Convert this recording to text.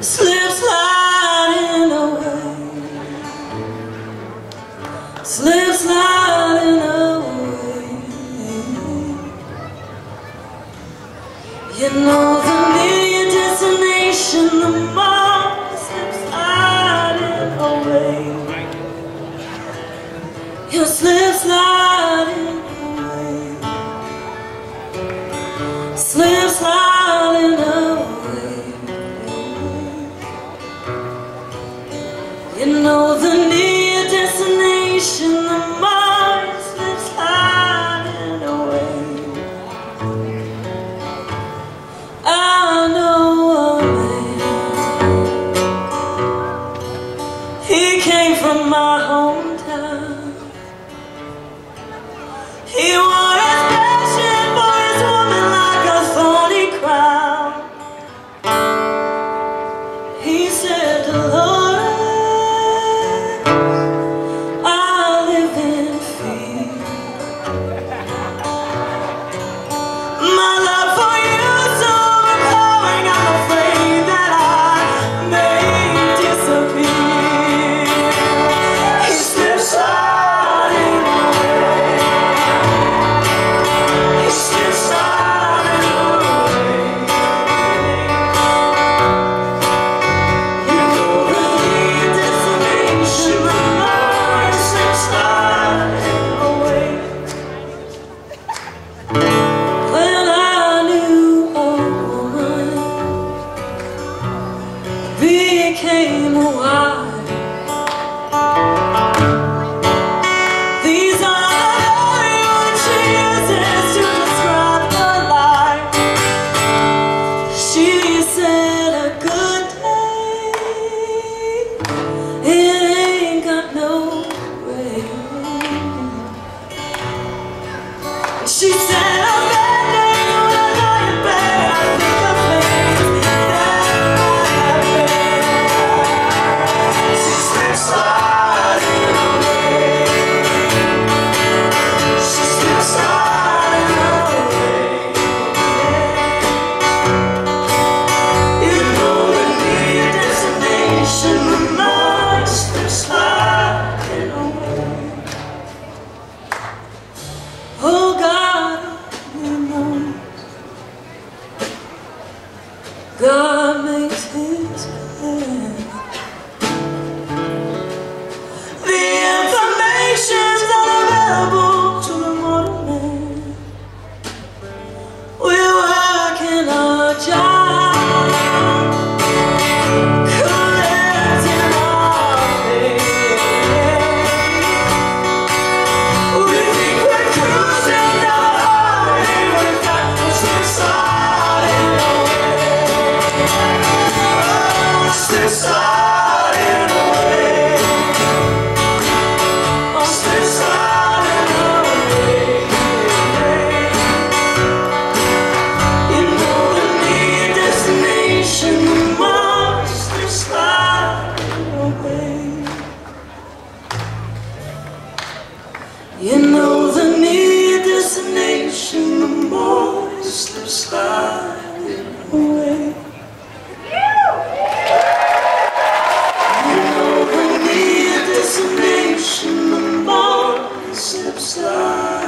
Slip sliding away. Slip sliding away. You know the near destination The more slip sliding away. You slip sliding from my home. She said. God makes things You know the near destination, the more it slips sliding away. You know the near destination, the more it slips away.